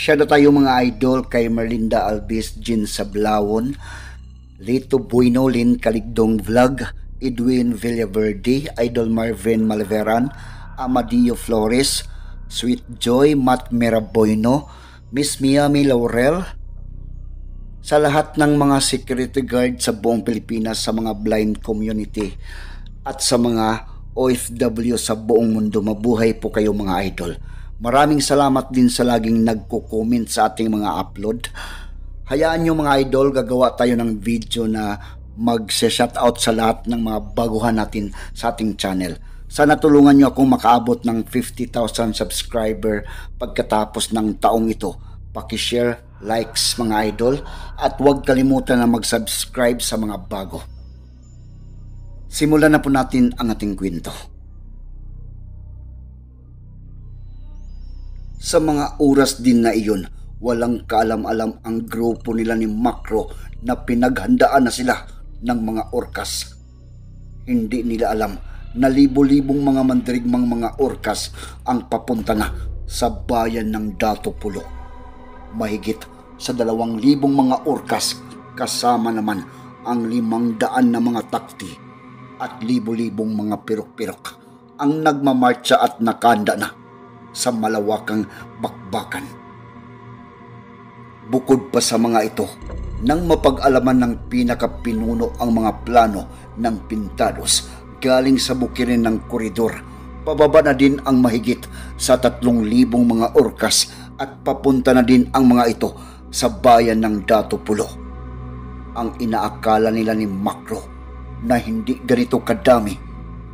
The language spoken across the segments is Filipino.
Shout tayo mga idol kay Merlinda Albis, Jin Sablawon, Lito Bueno, Lin Kaligdong Vlog, Edwin Villaverde, Idol Marvin Malveran, Amadio Flores, Sweet Joy, Matt Meraboyno, Miss Miami Laurel, sa lahat ng mga security guard sa buong Pilipinas sa mga blind community at sa mga OFW sa buong mundo. Mabuhay po kayo mga idol. Maraming salamat din sa laging nagko-comment sa ating mga upload. Hayaan nyo mga idol, gagawa tayo ng video na mag-shoutout sa lahat ng mga baguhan natin sa ating channel. Sana tulungan nyo akong makaabot ng 50,000 subscriber pagkatapos ng taong ito. Paki-share, likes mga idol at huwag kalimutan na mag-subscribe sa mga bago. Simulan na po natin ang ating kwento. Sa mga oras din na iyon, walang kaalam-alam ang grupo nila ni Macro na pinaghandaan na sila ng mga orkas. Hindi nila alam na libo-libong mga mandirigmang mga orkas ang papunta na sa bayan ng Dato Pulo. Mahigit sa dalawang libong mga orkas kasama naman ang limang daan na mga takti at libo-libong mga pirok-pirok ang nagmamarcha at nakanda na sa malawakang bakbakan. Bukod pa sa mga ito, nang mapag-alaman ng pinakapinuno ang mga plano ng Pintados galing sa bukirin ng koridor, pababa na din ang mahigit sa tatlong libong mga orkas at papunta na din ang mga ito sa bayan ng Dato Pulo. Ang inaakala nila ni Makro na hindi ganito kadami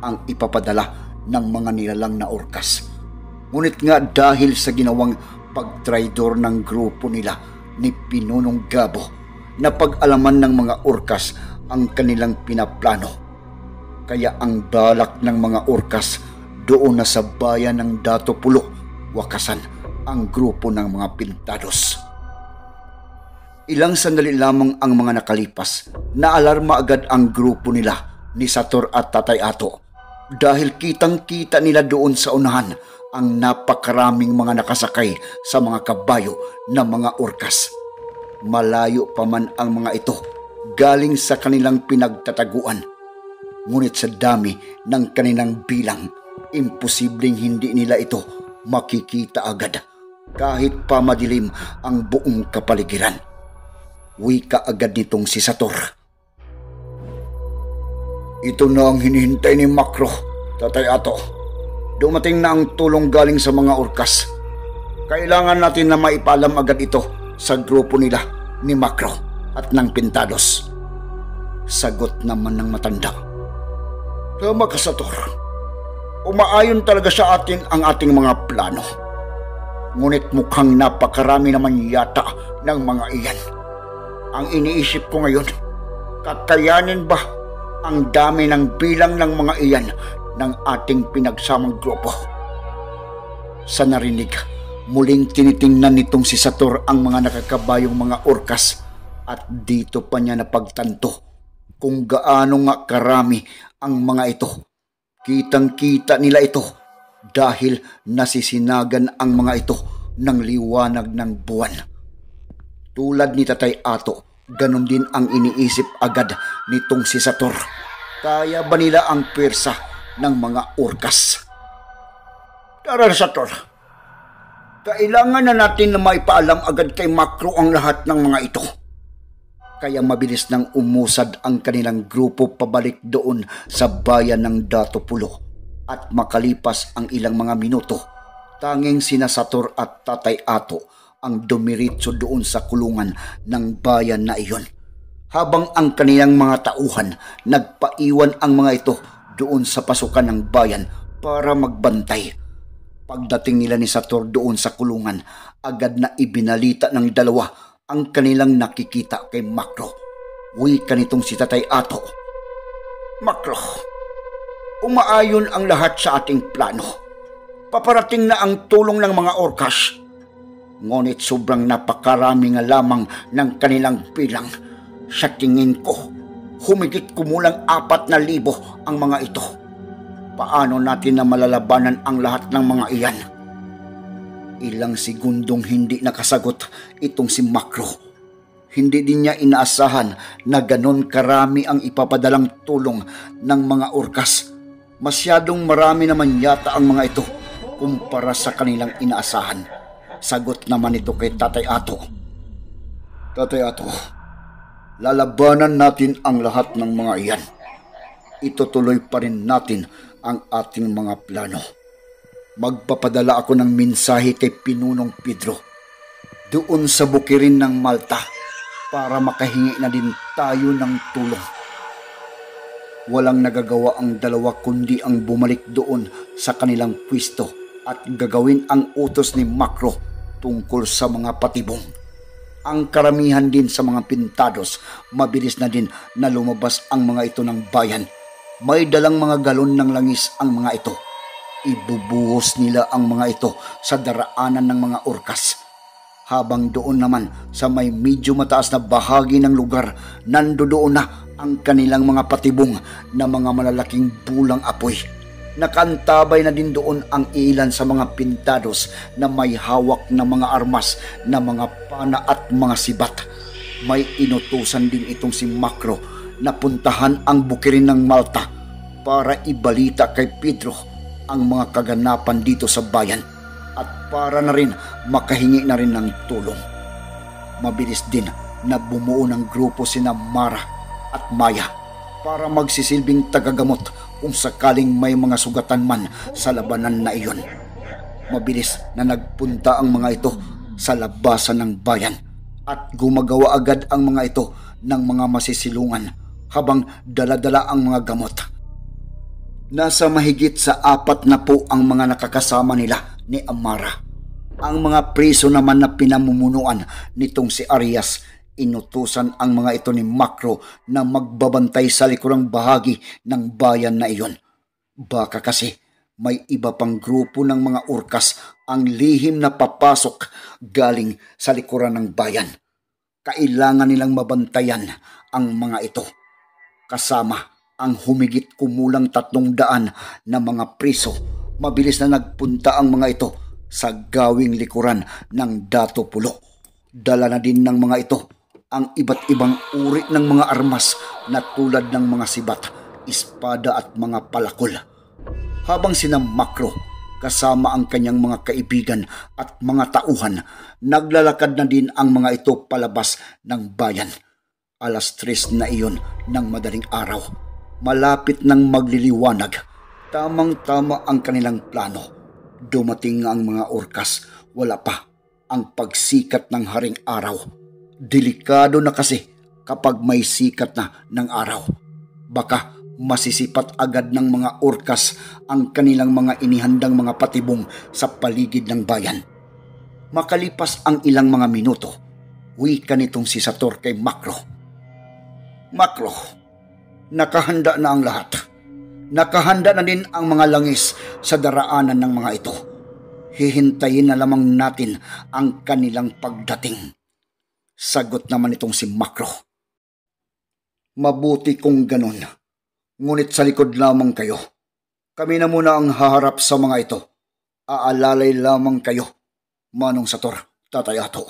ang ipapadala ng mga nilalang na orkas Ngunit nga dahil sa ginawang pagtraidor ng grupo nila ni Pinunong Gabo na pag-alaman ng mga orkas ang kanilang pinaplano. Kaya ang balak ng mga orkas doon na sa bayan ng Dato Pulo, wakasan ang grupo ng mga pintados. Ilang sandali lamang ang mga nakalipas, naalarma agad ang grupo nila ni Sator at Tatay Ato dahil kitang-kita nila doon sa unahan ang napakaraming mga nakasakay sa mga kabayo na mga orkas. Malayo pa man ang mga ito galing sa kanilang pinagtataguan. Ngunit sa dami ng kanilang bilang, imposibleng hindi nila ito makikita agad kahit pa madilim ang buong kapaligiran. Wika agad nitong si Sator. Ito na ang hinihintay ni Makro, Tatay Ato dumating na ang tulong galing sa mga orkas. Kailangan natin na maipalam agad ito sa grupo nila ni Macro at ng Pintados. Sagot naman ng matanda. Tama ka, Sator. Umaayon talaga sa atin ang ating mga plano. Ngunit mukhang napakarami naman yata ng mga iyan. Ang iniisip ko ngayon, kakayanin ba ang dami ng bilang ng mga iyan ng ating pinagsamang grupo. Sa narinig, muling tinitingnan nitong si Sator ang mga nakakabayong mga orkas at dito pa niya napagtanto kung gaano nga karami ang mga ito. Kitang-kita nila ito dahil nasisinagan ang mga ito ng liwanag ng buwan. Tulad ni Tatay Ato, ganon din ang iniisip agad nitong si Sator. Kaya ba nila ang pwersa ng mga orkas. Tara sa tor. Kailangan na natin na maipaalam agad kay Makro ang lahat ng mga ito. Kaya mabilis nang umusad ang kanilang grupo pabalik doon sa bayan ng Dato Pulo. At makalipas ang ilang mga minuto, tanging sina Sator at Tatay Ato ang dumiritso doon sa kulungan ng bayan na iyon. Habang ang kanilang mga tauhan nagpaiwan ang mga ito doon sa pasukan ng bayan para magbantay. Pagdating nila ni Sator doon sa kulungan, agad na ibinalita ng dalawa ang kanilang nakikita kay Makro. Uwi ka nitong si Tatay Ato. Makro, umaayon ang lahat sa ating plano. Paparating na ang tulong ng mga orkas. Ngunit sobrang napakarami nga lamang ng kanilang bilang. Sa tingin ko, humigit kumulang apat na libo ang mga ito. Paano natin na malalabanan ang lahat ng mga iyan? Ilang segundong hindi nakasagot itong si Makro. Hindi din niya inaasahan na ganon karami ang ipapadalang tulong ng mga orkas. Masyadong marami naman yata ang mga ito kumpara sa kanilang inaasahan. Sagot naman ito kay Tatay Ato. Tatay Ato, lalabanan natin ang lahat ng mga iyan. Itutuloy pa rin natin ang ating mga plano magpapadala ako ng mensahe kay Pinunong Pedro doon sa bukirin ng Malta para makahingi na din tayo ng tulong. Walang nagagawa ang dalawa kundi ang bumalik doon sa kanilang pwisto at gagawin ang utos ni Makro tungkol sa mga patibong. Ang karamihan din sa mga pintados, mabilis na din na lumabas ang mga ito ng bayan. May dalang mga galon ng langis ang mga ito Ibubuhos nila ang mga ito sa daraanan ng mga orkas. Habang doon naman sa may medyo mataas na bahagi ng lugar, nandoon na ang kanilang mga patibong na mga malalaking bulang apoy. Nakantabay na din doon ang ilan sa mga pintados na may hawak na mga armas na mga pana at mga sibat. May inutusan din itong si Makro na puntahan ang bukirin ng Malta para ibalita kay Pedro ang mga kaganapan dito sa bayan at para na rin makahingi na rin ng tulong. Mabilis din na bumuo ng grupo sina Mara at Maya para magsisilbing tagagamot kung sakaling may mga sugatan man sa labanan na iyon. Mabilis na nagpunta ang mga ito sa labasan ng bayan at gumagawa agad ang mga ito ng mga masisilungan habang daladala ang mga gamot Nasa mahigit sa apat na po ang mga nakakasama nila ni Amara. Ang mga preso naman na pinamumunuan nitong si Arias, inutusan ang mga ito ni Makro na magbabantay sa likurang bahagi ng bayan na iyon. Baka kasi may iba pang grupo ng mga urkas ang lihim na papasok galing sa likuran ng bayan. Kailangan nilang mabantayan ang mga ito. Kasama ang humigit kumulang tatlong daan na mga priso. Mabilis na nagpunta ang mga ito sa gawing likuran ng Dato Pulo. Dala na din ng mga ito ang iba't ibang uri ng mga armas na tulad ng mga sibat, espada at mga palakol. Habang sina Makro kasama ang kanyang mga kaibigan at mga tauhan, naglalakad na din ang mga ito palabas ng bayan. Alas tres na iyon ng madaling araw malapit nang magliliwanag. Tamang-tama ang kanilang plano. Dumating ang mga orkas, wala pa ang pagsikat ng haring araw. Delikado na kasi kapag may sikat na ng araw. Baka masisipat agad ng mga orkas ang kanilang mga inihandang mga patibong sa paligid ng bayan. Makalipas ang ilang mga minuto, wika nitong si Sator kay Makro. Makro, nakahanda na ang lahat. Nakahanda na din ang mga langis sa daraanan ng mga ito. Hihintayin na lamang natin ang kanilang pagdating. Sagot naman itong si Makro. Mabuti kung ganun. Ngunit sa likod lamang kayo. Kami na muna ang haharap sa mga ito. Aalalay lamang kayo. Manong Sator, tatayato.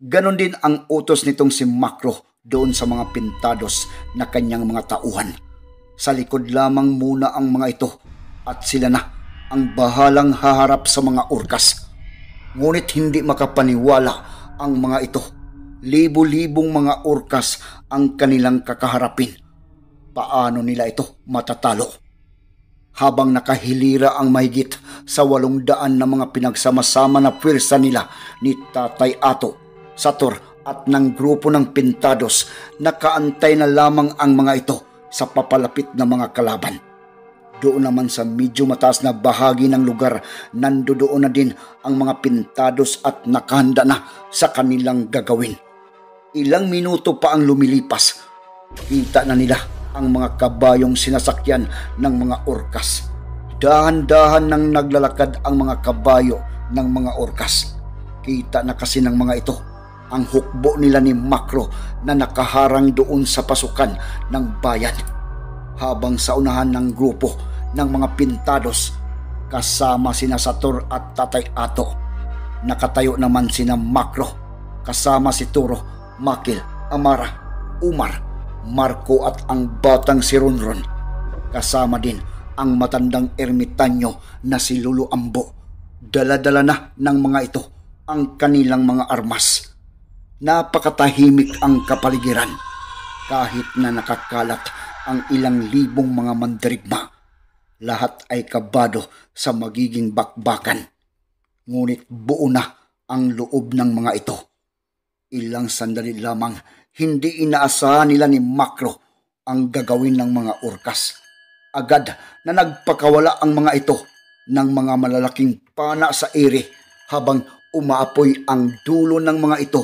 Ganon din ang utos nitong si Makro doon sa mga pintados na kanyang mga tauhan. Sa likod lamang muna ang mga ito at sila na ang bahalang haharap sa mga urkas. Ngunit hindi makapaniwala ang mga ito. Libo-libong mga urkas ang kanilang kakaharapin. Paano nila ito matatalo? Habang nakahilira ang mahigit sa walong daan na mga pinagsama-sama na pwersa nila ni Tatay Ato, Sator at ng grupo ng pintados nakaantay na lamang ang mga ito sa papalapit na mga kalaban. Doon naman sa medyo mataas na bahagi ng lugar, nandoon na din ang mga pintados at nakahanda na sa kanilang gagawin. Ilang minuto pa ang lumilipas, kita na nila ang mga kabayong sinasakyan ng mga orkas. Dahan-dahan nang naglalakad ang mga kabayo ng mga orkas. Kita na kasi ng mga ito ang hukbo nila ni Makro na nakaharang doon sa pasukan ng bayan. Habang sa unahan ng grupo ng mga pintados kasama sina Sator at Tatay Ato Nakatayo naman sina Makro, kasama si Turo, Makil, Amara, Umar, Marco at ang batang si Runron. Kasama din ang matandang ermitanyo na si Lulu Ambo. Dala-dala na ng mga ito ang kanilang mga armas. Napakatahimik ang kapaligiran kahit na nakakalat ang ilang libong mga mandirigma. Lahat ay kabado sa magiging bakbakan. Ngunit buo na ang loob ng mga ito. Ilang sandali lamang hindi inaasahan nila ni Makro ang gagawin ng mga orkas. Agad na nagpakawala ang mga ito ng mga malalaking pana sa ere habang umaapoy ang dulo ng mga ito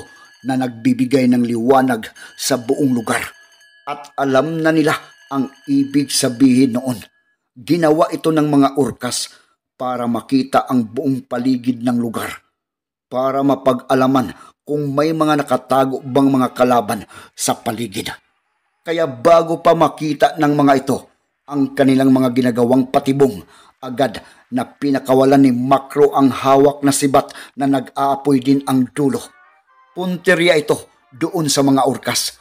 na nagbibigay ng liwanag sa buong lugar. At alam na nila ang ibig sabihin noon. Ginawa ito ng mga orkas para makita ang buong paligid ng lugar. Para mapag-alaman kung may mga nakatago bang mga kalaban sa paligid. Kaya bago pa makita ng mga ito ang kanilang mga ginagawang patibong, agad na pinakawalan ni Makro ang hawak na sibat na nag-aapoy din ang dulo. Punteriya ito doon sa mga orkas.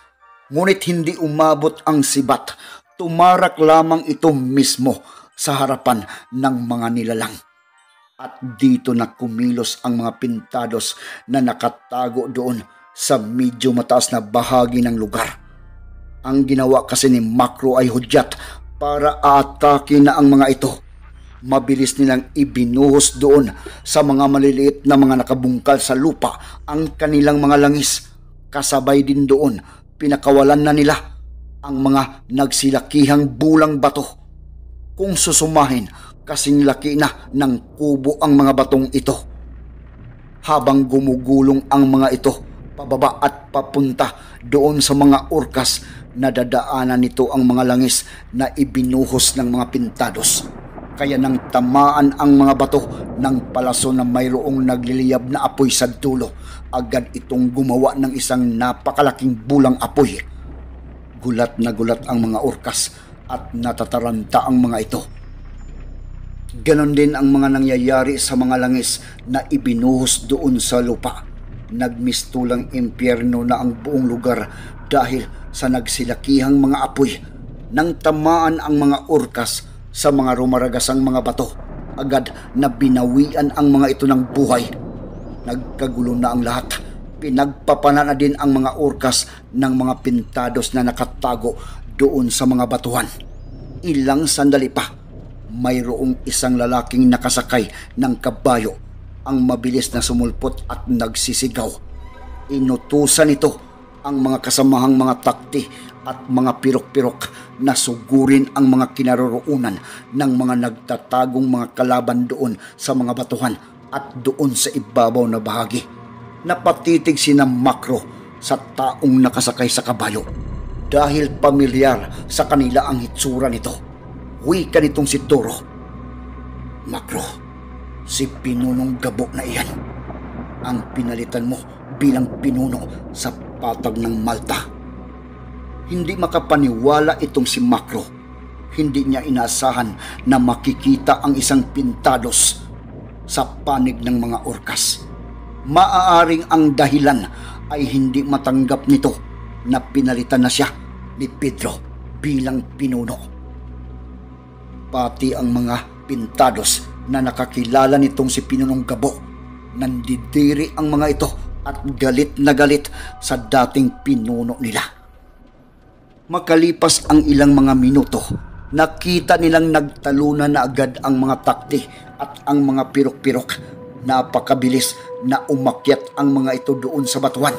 Ngunit hindi umabot ang sibat. Tumarak lamang ito mismo sa harapan ng mga nilalang. At dito na kumilos ang mga pintados na nakatago doon sa medyo mataas na bahagi ng lugar. Ang ginawa kasi ni Makro ay hudyat para aatake na ang mga ito mabilis nilang ibinuhos doon sa mga maliliit na mga nakabungkal sa lupa ang kanilang mga langis. Kasabay din doon, pinakawalan na nila ang mga nagsilakihang bulang bato. Kung susumahin, kasing laki na ng kubo ang mga batong ito. Habang gumugulong ang mga ito, pababa at papunta doon sa mga orkas, nadadaanan nito ang mga langis na ibinuhos ng mga pintados kaya nang tamaan ang mga bato ng palaso na mayroong nagliliyab na apoy sa dulo. Agad itong gumawa ng isang napakalaking bulang apoy. Gulat na gulat ang mga orkas at natataranta ang mga ito. Ganon din ang mga nangyayari sa mga langis na ibinuhos doon sa lupa. Nagmistulang impyerno na ang buong lugar dahil sa nagsilakihang mga apoy. Nang tamaan ang mga orkas, sa mga rumaragasang mga bato. Agad na binawian ang mga ito ng buhay. Nagkagulo na ang lahat. Pinagpapana na din ang mga orkas ng mga pintados na nakatago doon sa mga batuhan. Ilang sandali pa, mayroong isang lalaking nakasakay ng kabayo ang mabilis na sumulpot at nagsisigaw. Inutusan nito ang mga kasamahang mga takti at mga pirok-pirok na sugurin ang mga kinaroroonan ng mga nagtatagong mga kalaban doon sa mga batuhan at doon sa ibabaw na bahagi. Napatitig si na Makro sa taong nakasakay sa kabayo dahil pamilyar sa kanila ang hitsura nito. Wika nitong si Toro. Makro, si pinunong gabo na iyan. Ang pinalitan mo bilang pinuno sa patag ng Malta hindi makapaniwala itong si Makro. Hindi niya inasahan na makikita ang isang pintados sa panig ng mga orkas. Maaaring ang dahilan ay hindi matanggap nito na pinalitan na siya ni Pedro bilang pinuno. Pati ang mga pintados na nakakilala nitong si Pinunong Gabo, nandidiri ang mga ito at galit na galit sa dating pinuno nila. Makalipas ang ilang mga minuto, nakita nilang nagtalunan na agad ang mga takti at ang mga pirok-pirok. Napakabilis na umakyat ang mga ito doon sa batuan.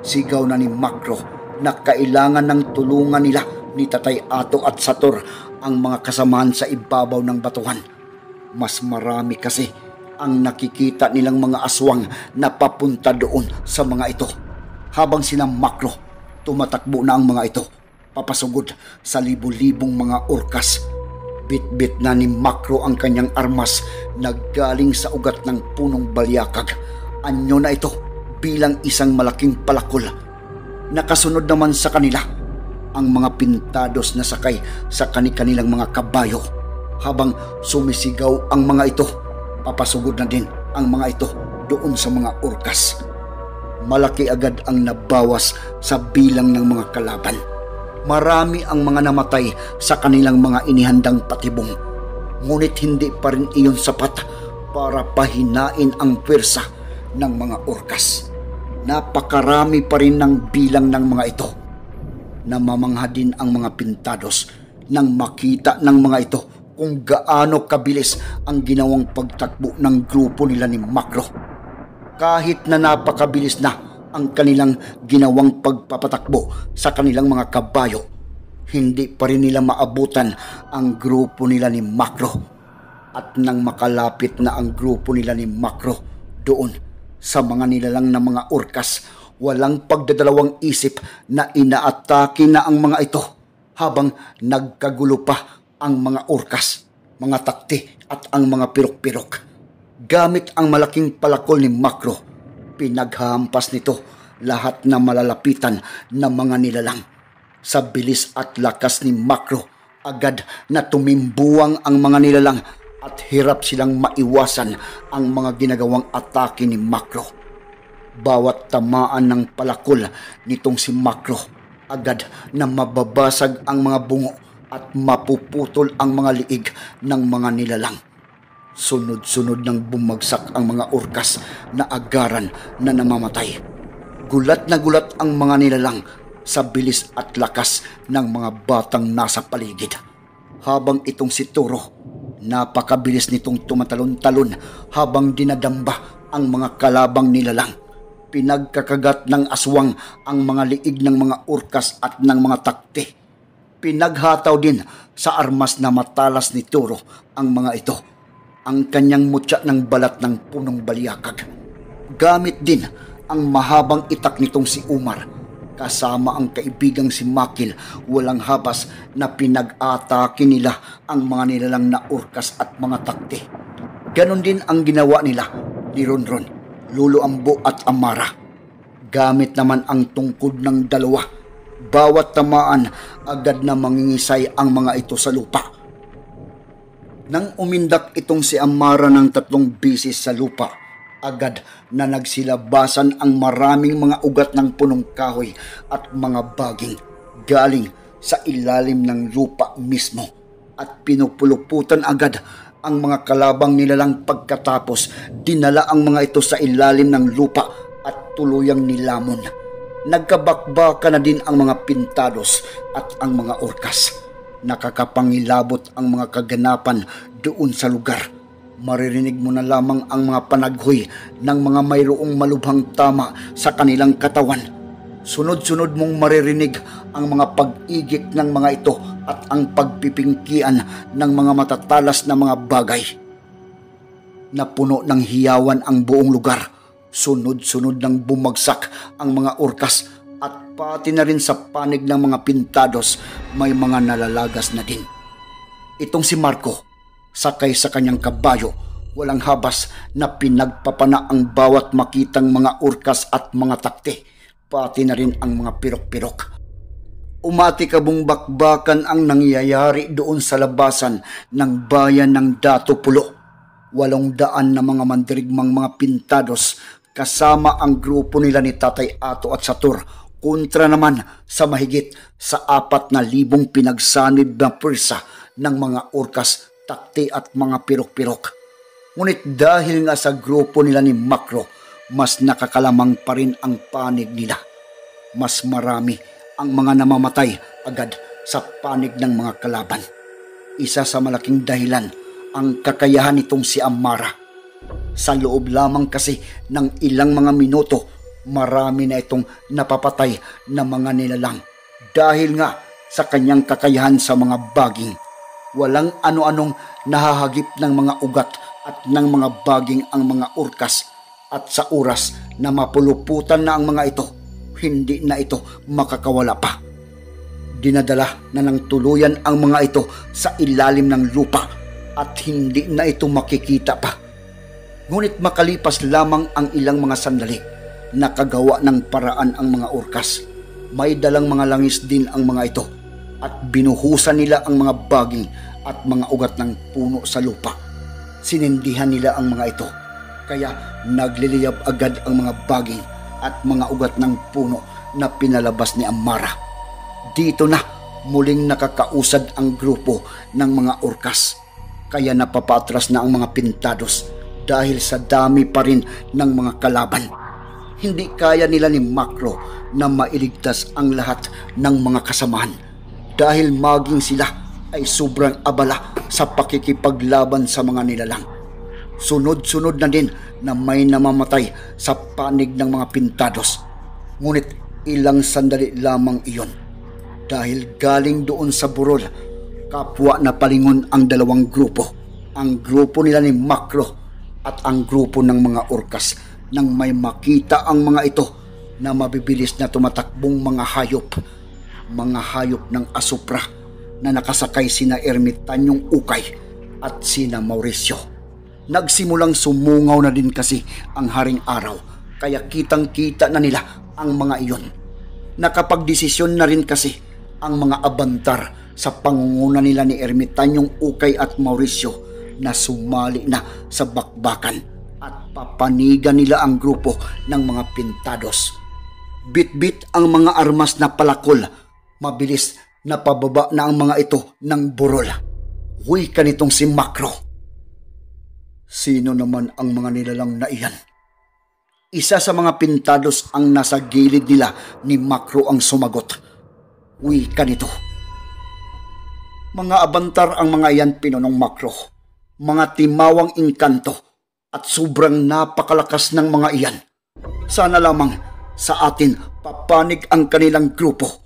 Sigaw na ni Makro na kailangan ng tulungan nila ni Tatay Ato at Sator ang mga kasamahan sa ibabaw ng batuhan. Mas marami kasi ang nakikita nilang mga aswang na papunta doon sa mga ito. Habang sina Makro, tumatakbo na ang mga ito papasugod sa libu-libong mga orkas. Bit-bit na ni Makro ang kanyang armas na galing sa ugat ng punong balyakag. Anyo na ito bilang isang malaking palakol. Nakasunod naman sa kanila ang mga pintados na sakay sa kani-kanilang mga kabayo. Habang sumisigaw ang mga ito, papasugod na din ang mga ito doon sa mga orkas. Malaki agad ang nabawas sa bilang ng mga kalaban. Marami ang mga namatay sa kanilang mga inihandang patibong. Ngunit hindi pa rin iyon sapat para pahinain ang pwersa ng mga orkas. Napakarami pa rin ng bilang ng mga ito. Namamangha din ang mga pintados nang makita ng mga ito kung gaano kabilis ang ginawang pagtakbo ng grupo nila ni Makro. Kahit na napakabilis na ang kanilang ginawang pagpapatakbo sa kanilang mga kabayo, hindi pa rin nila maabutan ang grupo nila ni Makro. At nang makalapit na ang grupo nila ni Makro doon sa mga nilalang na mga orkas, walang pagdadalawang isip na inaatake na ang mga ito habang nagkagulo pa ang mga orkas, mga takti at ang mga pirok-pirok. Gamit ang malaking palakol ni Makro, pinaghampas nito lahat na malalapitan ng mga nilalang. Sa bilis at lakas ni Makro, agad na tumimbuang ang mga nilalang at hirap silang maiwasan ang mga ginagawang atake ni Makro. Bawat tamaan ng palakol nitong si Makro, agad na mababasag ang mga bungo at mapuputol ang mga liig ng mga nilalang. Sunod-sunod nang bumagsak ang mga orkas na agaran na namamatay. Gulat na gulat ang mga nilalang sa bilis at lakas ng mga batang nasa paligid. Habang itong si Turo Napakabilis nitong tumatalon-talon habang dinadamba ang mga kalabang nilalang. Pinagkakagat ng aswang ang mga liig ng mga urkas at ng mga takte. Pinaghataw din sa armas na matalas ni Turo ang mga ito. Ang kanyang mutya ng balat ng punong balyakag. Gamit din ang mahabang itak nitong si Umar Kasama ang kaibigang si Makil, walang habas na pinag-atake nila ang mga nilalang na urkas at mga takte. Ganon din ang ginawa nila ni Ronron, Lolo Ambo at Amara. Gamit naman ang tungkod ng dalawa. Bawat tamaan agad na mangingisay ang mga ito sa lupa. Nang umindak itong si Amara ng tatlong bisis sa lupa, agad na nagsilabasan ang maraming mga ugat ng punong kahoy at mga baging galing sa ilalim ng lupa mismo at pinupuluputan agad ang mga kalabang nilalang pagkatapos dinala ang mga ito sa ilalim ng lupa at tuluyang nilamon. Nagkabakbaka na din ang mga pintados at ang mga orkas. Nakakapangilabot ang mga kaganapan doon sa lugar maririnig mo na lamang ang mga panaghoy ng mga mayroong malubhang tama sa kanilang katawan. Sunod-sunod mong maririnig ang mga pag-igik ng mga ito at ang pagpipingkian ng mga matatalas na mga bagay. Napuno ng hiyawan ang buong lugar. Sunod-sunod nang bumagsak ang mga orkas pati na rin sa panig ng mga pintados may mga nalalagas na din. Itong si Marco, sakay sa kanyang kabayo, walang habas na pinagpapana ang bawat makitang mga urkas at mga takte, pati na rin ang mga pirok-pirok. Umati kabong bakbakan ang nangyayari doon sa labasan ng bayan ng Dato Pulo. Walong daan na mga mandirigmang mga pintados kasama ang grupo nila ni Tatay Ato at Satur kontra naman sa mahigit sa apat na libong pinagsanib na pursa ng mga orkas takti at mga pirok-pirok. Ngunit dahil nga sa grupo nila ni Makro, mas nakakalamang pa rin ang panig nila. Mas marami ang mga namamatay agad sa panig ng mga kalaban. Isa sa malaking dahilan ang kakayahan nitong si Amara. Sa loob lamang kasi ng ilang mga minuto, marami na itong napapatay na mga nilalang dahil nga sa kanyang kakayahan sa mga baging Walang ano-anong nahahagip ng mga ugat at ng mga baging ang mga urkas at sa oras na mapuluputan na ang mga ito, hindi na ito makakawala pa. Dinadala na ng tuluyan ang mga ito sa ilalim ng lupa at hindi na ito makikita pa. Ngunit makalipas lamang ang ilang mga sandali, nakagawa ng paraan ang mga urkas. May dalang mga langis din ang mga ito at binuhusan nila ang mga baging at mga ugat ng puno sa lupa. Sinindihan nila ang mga ito. Kaya nagliliyab agad ang mga baging at mga ugat ng puno na pinalabas ni Amara. Dito na muling nakakausad ang grupo ng mga orkas. Kaya napapatras na ang mga pintados dahil sa dami pa rin ng mga kalaban. Hindi kaya nila ni Makro na mailigtas ang lahat ng mga kasamahan dahil maging sila ay sobrang abala sa pakikipaglaban sa mga nilalang. Sunod-sunod na din na may namamatay sa panig ng mga pintados. Ngunit ilang sandali lamang iyon. Dahil galing doon sa burol, kapwa na palingon ang dalawang grupo. Ang grupo nila ni Makro at ang grupo ng mga orkas nang may makita ang mga ito na mabibilis na tumatakbong mga hayop. Mga hayop ng asupra na nakasakay sina Ermitanyong Ukay at sina Mauricio. Nagsimulang sumungaw na din kasi ang haring araw kaya kitang-kita na nila ang mga iyon. Nakapagdesisyon na rin kasi ang mga abantar sa pangunguna nila ni Ermitanyong Ukay at Mauricio na sumali na sa bakbakan at papanigan nila ang grupo ng mga pintados. Bit-bit ang mga armas na palakol, mabilis na pababa na ang mga ito ng burol. Huy ka nitong si Makro. Sino naman ang mga nilalang na iyan? Isa sa mga pintados ang nasa gilid nila ni Makro ang sumagot. Huy ka nito. Mga abantar ang mga iyan pinunong Makro. Mga timawang inkanto at sobrang napakalakas ng mga iyan. Sana lamang sa atin papanig ang kanilang grupo